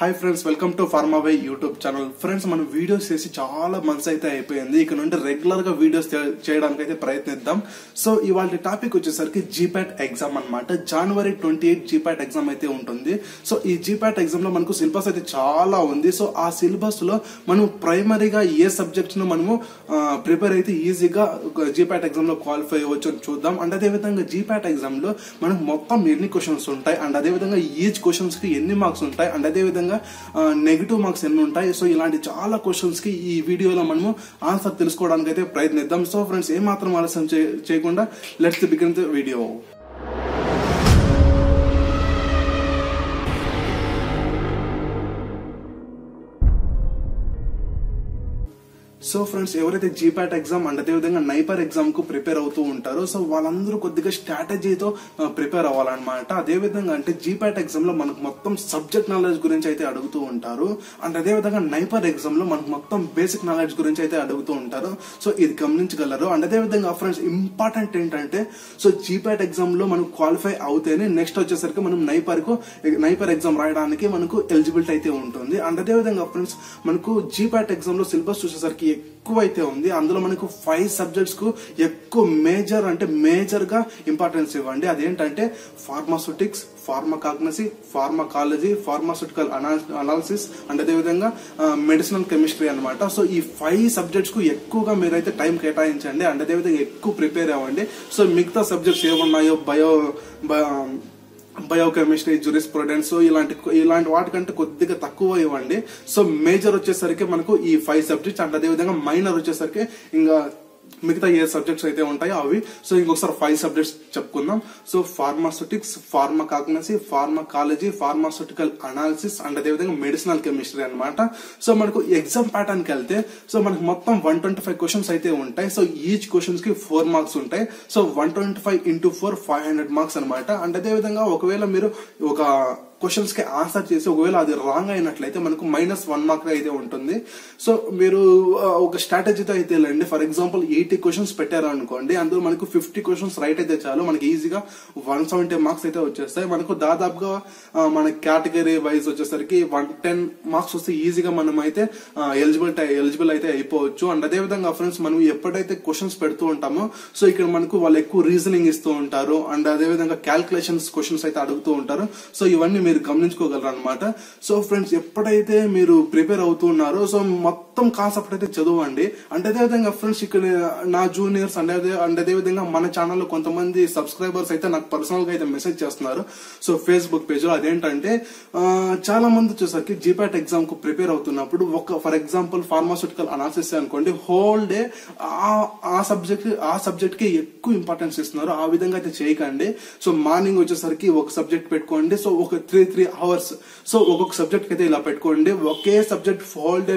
Hi friends welcome to Pharmaway YouTube channel friends మనం videos చేసి చాలా మంత్స్ అయితే అయిపోయింది. ఇక నుండి రెగ్యులర్గా వీడియోస్ చేయడానికి అయితే ప్రయత్నిద్దాం. సో ఇవాళ టాపిక్ వచ్చేసరికి జీపాట్ ఎగ్జామ్ అన్నమాట. జనవరి ట్వంటీ ఎయిట్ జీపాట్ ఎగ్జామ్ అయితే ఉంటుంది. సో ఈ జీపాట్ ఎగ్జామ్లో మనకు సిలబస్ అయితే చాలా ఉంది. సో ఆ సిలబస్లో మనం ప్రైమరీగా ఏ సబ్జెక్ట్స్ను మనము ప్రిపేర్ అయితే ఈజీగా జీపాట్ ఎగ్జామ్లో క్వాలిఫై అవ్వచ్చు అని చూద్దాం. అండ్ అదే విధంగా జీపాట్ ఎగ్జామ్లో మనకు మొత్తం ఎన్ని క్వశ్చన్స్ ఉంటాయి? అండ్ అదే విధంగా ఈచ్ క్వశ్చన్స్కి ఎన్ని మార్క్స్ ఉంటాయి? అండ్ అదే విధంగా నెగిటివ్ మార్క్స్ ఎన్ని ఉంటాయి? సో ఇలాంటి చాలా క్వశ్చన్స్కి ఈ వీడియోలో మనము ఆన్సర్ తెలుసుకోవడానికి అయితే ప్రయత్నిద్దాం. సో ఫ్రెండ్స్ ఏ మాత్రం ఆలస్యం చేయకుండా let's begin the video so friends ఎవరైతే జీపాట్ ఎగ్జామ్ అండ్ అదేవిధంగా నైపర్ ఎగ్జామ్కు ప్రిపేర్ అవుతూ ఉంటారో సో వాళ్ళందరూ కొద్దిగా స్ట్రాటజీతో ప్రిపేర్ అవ్వాలన్నమాట. అదేవిధంగా అంటే జీపాట్ ఎగ్జామ్లో మనకు మొత్తం సబ్జెక్ట్ నాలెడ్జ్ గురించి అయితే అడుగుతూ ఉంటారు. అండ్ అదేవిధంగా నైపర్ ఎగ్జామ్లో మనకు మొత్తం బేసిక్ నాలెడ్జ్ గురించి అయితే అడుగుతూ ఉంటారు. సో ఇది గమనించగలరు. అండ్ అదేవిధంగా ఫ్రెండ్స్ ఇంపార్టెంట్ ఏంటంటే సో జీపాట్ ఎగ్జామ్లో మనం క్వాలిఫై అవుతేనే నెక్స్ట్ వచ్చేసరికి మనం నైపర్కు నైపర్ ఎగ్జామ్ రాయడానికి మనకు ఎలిజిబిలిటీ అయితే ఉంటుంది. అండ్ అదేవిధంగా ఫ్రెండ్స్ మనకు జీపాట్ ఎగ్జామ్లో సిలబస్ చూసేసరికి ఎక్కువ అయితే ఉంది. అందులో మనకు ఫైవ్ సబ్జెక్ట్స్కు ఎక్కువ మేజర్ అంటే మేజర్గా ఇంపార్టెన్స్ ఇవ్వండి. అదేంటంటే pharmaceutics pharmacognosy pharmacology pharmaceutical analysis and అదేవిధంగా మెడిసినల్ కెమిస్ట్రీ అన్నమాట. సో ఈ ఫైవ్ సబ్జెక్ట్స్కు ఎక్కువగా మీరైతే టైం కేటాయించండి. అండ్ అదేవిధంగా ఎక్కువ ప్రిపేర్ అవ్వండి. సో మిగతా సబ్జెక్ట్స్ ఏమున్నాయో బయో బయోకెమిస్ట్రీ జూరిస్ప్రుడెన్స్ ఇలాంటి ఇలాంటి వాటికంటే కొద్దిగా తక్కువ ఇవ్వండి. సో మేజర్ వచ్చేసరికి మనకు ఈ ఫైవ్ సబ్జెక్ట్స్ అండ్ అదేవిధంగా మైనర్ వచ్చేసరికి ఇంకా మిగతా ఏ సబ్జెక్ట్స్ అయితే ఉంటాయో అవి. సో ఇంకొకసారి ఫైవ్ సబ్జెక్ట్స్ చెప్పుకుందాం. So pharmaceutics pharmacognosy pharmacology pharmaceutical analysis and అదేవిధంగా మెడిసినల్ కెమిస్ట్రీ అనమాట సో మనకు ఎగ్జామ్ ప్యాటర్న్కి వెళ్తే సో మనకు మొత్తం వన్ ట్వంటీ ఫైవ్ క్వశ్చన్స్ అయితే ఉంటాయి. సో ఈచ్ క్వశ్చన్స్కి ఫోర్ మార్క్స్ ఉంటాయి. So one twenty five into four five hundred marks అనమాట అండ్ అదే విధంగా ఒకవేళ మీరు ఒక క్వశ్చన్స్కి ఆన్సర్ చేసి ఒకవేళ అది రాంగ్ అయినట్లయితే మనకు మైనస్ వన్ మార్క్ అయితే ఉంటుంది. సో మీరు uh, ఒక స్ట్రాటజీతో అయితే వెళ్ళండి. ఫర్ ఎగ్జాంపుల్ ఎయిటీ క్వశ్చన్స్ పెట్టారు అనుకోండి అందులో మనకు ఫిఫ్టీ క్వశ్చన్స్ రైట్ అయితే చాలు. మనకి ఈజీగా వన్ సెవెంటీ మార్క్స్ అయితే వచ్చేస్తాయి. మనకు దాదాపుగా uh, మన కేటగిరీ వైజ్ వచ్చేసరికి వన్ టెన్ మార్క్స్ వస్తే ఈజీగా మనం అయితే uh, ఎలిజిబుల్ ఎలిజిబుల్ అయితే అయిపోవచ్చు. అండ్ అదే విధంగా ఫ్రెండ్స్ మనం ఎప్పుడైతే క్వశ్చన్స్ పెడుతూ ఉంటామో సో ఇక్కడ మనకు వాళ్ళు ఎక్కువ రీజనింగ్ ఇస్తూ ఉంటారు. అండ్ అదే విధంగా క్యాల్కులేషన్స్ క్వశ్చన్స్ అయితే అడుగుతూ ఉంటారు. సో ఇవన్నీ మీరు గమనించుకోగలరు అనమాట సో ఫ్రెండ్స్ ఎప్పుడైతే మీరు ప్రిపేర్ అవుతున్నారో సో మొత్తం కాన్సెప్ట్ అయితే చదవండి. అంటే అదే విధంగా ఫ్రెండ్స్ ఇక్కడ నా జూనియర్స్ అండ్ అండ్ అదే విధంగా మన ఛానల్లో కొంతమంది సబ్స్క్రైబర్స్ అయితే నాకు పర్సనల్గా అయితే మెసేజ్ చేస్తున్నారు. సో ఫేస్బుక్ పేజ్లో అదేంటంటే చాలా మంది వచ్చేసరికి జీపాట్ ఎగ్జామ్కు ప్రిపేర్ అవుతున్నప్పుడు ఒక ఫర్ ఎగ్జాంపుల్ ఫార్మాస్యూటికల్ అనాలిసిస్ అనుకోండి హోల్ డే ఆ సబ్జెక్ట్ ఆ సబ్జెక్ట్కి ఎక్కువ ఇంపార్టెన్స్ ఇస్తున్నారు. ఆ విధంగా అయితే చేయకండి. సో మార్నింగ్ వచ్చేసరికి ఒక సబ్జెక్ట్ పెట్టుకోండి. సో ఒక త్రీ త్రీ అవర్స్ సో ఒక్కొక్క సబ్జెక్ట్ అయితే ఇలా పెట్టుకోండి. ఒకే subject whole day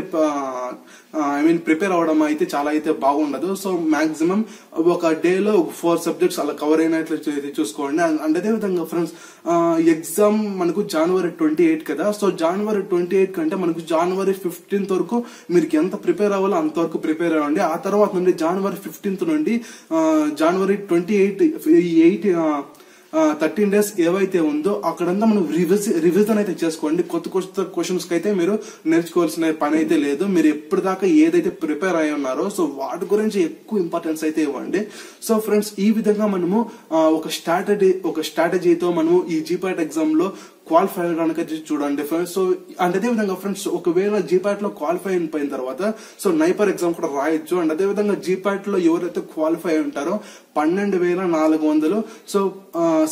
I mean prepare అవడం అయితే చాలా అయితే బాగుండదు. సో మాక్సిమం ఒక డేలో ఫోర్ సబ్జెక్ట్స్ అలా కవర్ అయినట్లు చూసుకోండి. అండ్ అండ్ అదే విధంగా ఫ్రెండ్స్ ఎగ్జామ్ uh, మనకు జనవరి ట్వంటీ ఎయిట్ కదా. సో జనవరి ట్వంటీ ఎయిట్ కంటే మనకు జనవరి ఫిఫ్టీన్త్ వరకు మీరు ఎంత ప్రిపేర్ అవ్వాలో అంతవరకు ప్రిపేర్ అవ్వండి. ఆ తర్వాత నుండి జనవరి ఫిఫ్టీన్త్ నుండి జనవరి twenty eight eight thirteen days ఏవైతే ఉందో అక్కడంతా మనం రివిజ్ రివిజన్ అయితే చేసుకోండి. కొత్త కొత్త క్వశ్చన్స్ అయితే మీరు నేర్చుకోవాల్సిన పని అయితే లేదు. మీరు ఎప్పటిదాకా ఏదైతే ప్రిపేర్ అయి ఉన్నారో సో వాటి గురించి ఎక్కువ ఇంపార్టెన్స్ అయితే ఇవ్వండి. సో ఫ్రెండ్స్ ఈ విధంగా మనము ఒక స్ట్రాటజీ ఒక స్ట్రాటజీతో మనము ఈ జీపాట్ ఎగ్జామ్లో క్వాలిఫై అవ్వడానికి చూడండి ఫ్రెండ్స్ సో అండ్ అదే విధంగా ఫ్రెండ్స్ ఒకవేళ జీపాట్లో క్వాలిఫై అయిపోయిన తర్వాత సో నైపర్ ఎగ్జామ్ కూడా రాయొచ్చు. అండ్ అదే విధంగా జీపాట్లో ఎవరైతే క్వాలిఫై ఉంటారో పన్నెండు వేల నాలుగు వందలు సో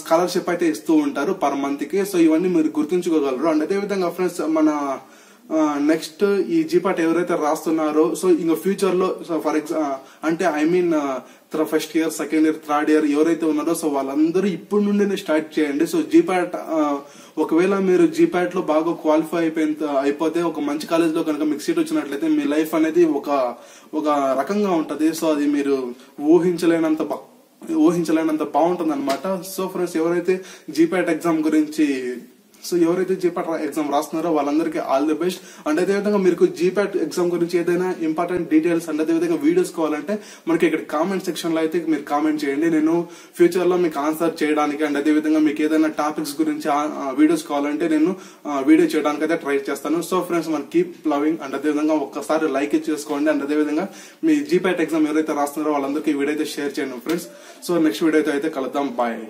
స్కాలర్షిప్ అయితే ఇస్తూ ఉంటారు పర్ మంత్కి. సో ఇవన్నీ మీరు గుర్తుంచుకోగలరు. అండ్ అదే విధంగా ఫ్రెండ్స్ మన నెక్స్ట్ ఈ జీపాట్ ఎవరైతే రాస్తున్నారో సో ఇంకా ఫ్యూచర్లో ఫర్ ఎగ్జా అంటే I mean first year second year third year ఎవరైతే ఉన్నారో సో వాళ్ళందరూ ఇప్పటి నుండినే స్టార్ట్ చేయండి. సో జీపాట్ ఒకవేళ మీరు జీపాట్లో బాగా క్వాలిఫై అయిపోయిన అయిపోతే ఒక మంచి కాలేజ్లో కనుక మీకు సీట్ వచ్చినట్లయితే మీ లైఫ్ అనేది ఒక ఒక రకంగా ఉంటది. సో అది మీరు ఊహించలేనంత ఊహించలేనంత బాగుంటుంది అనమాట సో ఫ్రెండ్స్ ఎవరైతే జీపాట్ ఎగ్జామ్ గురించి సో ఎవరైతే జీపాట్ ఎగ్జామ్ రాస్తున్నారో వాళ్ళందరికీ ఆల్ ది బెస్ట్ అండ్ అదేవిధంగా మీకు జీపాట్ ఎగ్జామ్ గురించి ఏదైనా ఇంపార్టెంట్ డీటెయిల్స్ అండ్ అదేవిధంగా వీడియోస్ కావాలంటే మనకి ఇక్కడ కామెంట్ సెక్షన్లో అయితే మీరు కామెంట్ చేయండి. నేను ఫ్యూచర్లో మీకు ఆన్సర్ చేయడానికి అండ్ అదేవిధంగా మీకు ఏదైనా టాపిక్స్ గురించి వీడియోస్ కావాలంటే నేను వీడియో చేయడానికి అయితే ట్రై చేస్తాను. సో ఫ్రెండ్స్ మన కీప్ లవింగ్ అండ్ అదేవిధంగా ఒక్కసారి లైక్ చేసుకోండి. అండ్ అదేవిధంగా మీ జీపాట్ ఎగ్జామ్ ఎవరైతే రాస్తున్నారో వాళ్ళందరికీ వీడియో అయితే షేర్ చేయండి ఫ్రెండ్స్ సో నెక్స్ట్ వీడియో అయితే కలుద్దాం. బాయ్